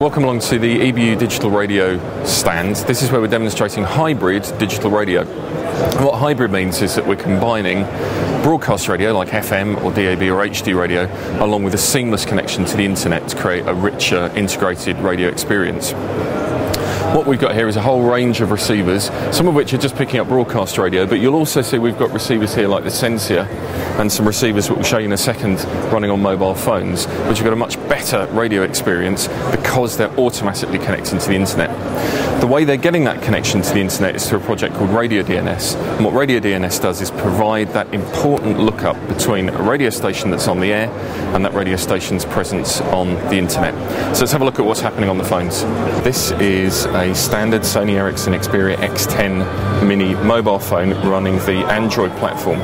Welcome along to the EBU Digital Radio stand. This is where we're demonstrating hybrid digital radio. What hybrid means is that we're combining broadcast radio like FM or DAB or HD radio along with a seamless connection to the internet to create a richer integrated radio experience. What we've got here is a whole range of receivers, some of which are just picking up broadcast radio, but you'll also see we've got receivers here like the Sensia and some receivers that we'll show you in a second running on mobile phones, which have got a much better radio experience because they're automatically connecting to the internet. The way they're getting that connection to the internet is through a project called Radio DNS. And what Radio DNS does is provide that important lookup between a radio station that's on the air and that radio station's presence on the internet. So let's have a look at what's happening on the phones. This is a standard Sony Ericsson Xperia X10 mini mobile phone running the Android platform.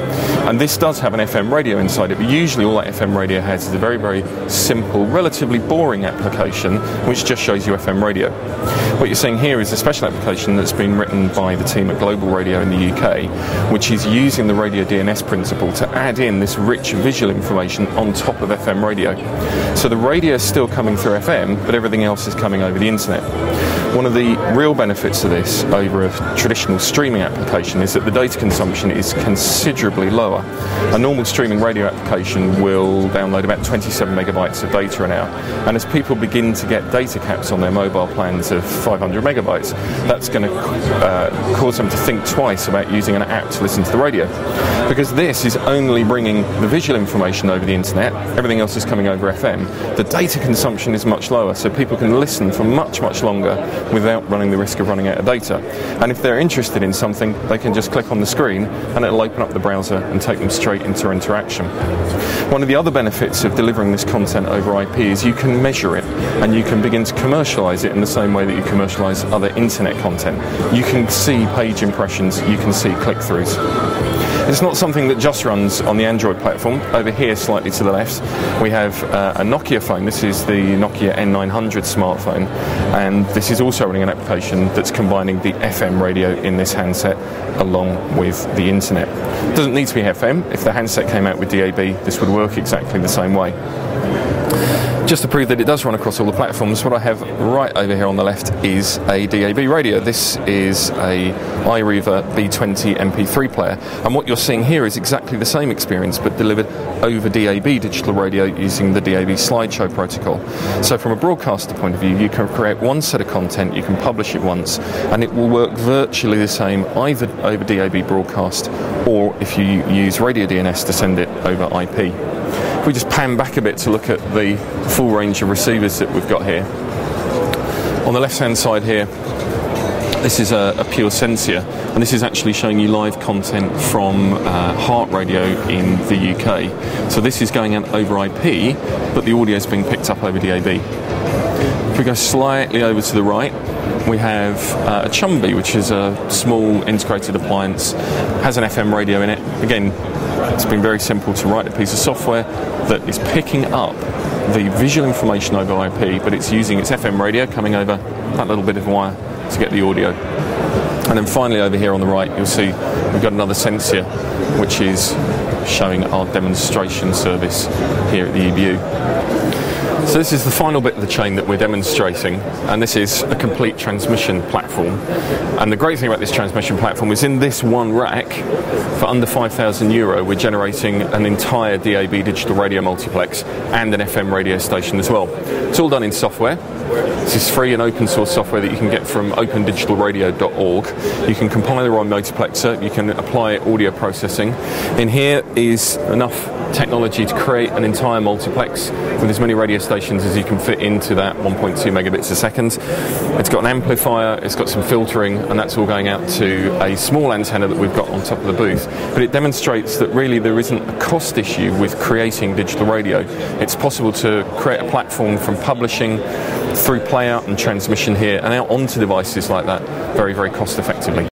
And this does have an FM radio inside it, but usually all that FM radio has is a very, very simple, relatively boring application which just shows you FM radio. What you're seeing here is a special application that's been written by the team at Global Radio in the UK, which is using the radio DNS principle to add in this rich visual information on top of FM radio. So the radio is still coming through FM, but everything else is coming over the internet. One of the real benefits of this over a traditional streaming application is that the data consumption is considerably lower. A normal streaming radio application will download about 27 megabytes of data an hour, and as people begin to get data caps on their mobile plans of 500 megabytes, that's going to uh, cause them to think twice about using an app to listen to the radio. Because this is only bringing the visual information over the internet, everything else is coming over FM, the data consumption is much lower, so people can listen for much, much longer without running the risk of running out of data. And if they're interested in something, they can just click on the screen and it'll open up the browser and take them straight into interaction. One of the other benefits of delivering this content over IP is you can measure it and you can begin to commercialize it in the same way that you commercialize other internet content. You can see page impressions, you can see click throughs. It's not something that just runs on the Android platform. Over here, slightly to the left, we have uh, a Nokia phone. This is the Nokia N900 smartphone, and this is also running an application that's combining the FM radio in this handset along with the internet. It doesn't need to be FM. If the handset came out with DAB, this would work exactly the same way. Just to prove that it does run across all the platforms, what I have right over here on the left is a DAB radio. This is a iriver B20 MP3 player, and what you're seeing here is exactly the same experience but delivered over DAB digital radio using the DAB slideshow protocol. So, from a broadcaster point of view, you can create one set of content, you can publish it once, and it will work virtually the same either over DAB broadcast or if you use radio DNS to send it over IP. If we just pan back a bit to look at the full range of receivers that we've got here. On the left hand side here, this is a, a, pure Sensia, and this is actually showing you live content from uh, Heart Radio in the UK. So this is going out over IP, but the audio is being picked up over DAB. If we go slightly over to the right, we have uh, a Chumby, which is a small integrated appliance, has an FM radio in it. Again, it's been very simple to write a piece of software that is picking up the visual information over IP, but it's using its FM radio coming over that little bit of wire to get the audio. And then finally over here on the right, you'll see we've got another Sensia, which is showing our demonstration service here at the EBU. So this is the final bit of the chain that we're demonstrating, and this is a complete transmission platform. And the great thing about this transmission platform is in this one rack, for under 5,000 euro, we're generating an entire DAB digital radio multiplex and an FM radio station as well. It's all done in software. This is free and open source software that you can get from opendigitalradio.org. You can compile your own multiplexer, you can apply audio processing. In here is enough technology to create an entire multiplex with as many radio stations as you can fit into that 1.2 megabits a second. It's got an amplifier, it's got some filtering, and that's all going out to a small antenna that we've got on top of the booth. But it demonstrates that really there isn't a cost issue with creating digital radio. It's possible to create a platform from publishing through playout and transmission here and out onto devices like that very, very cost effectively.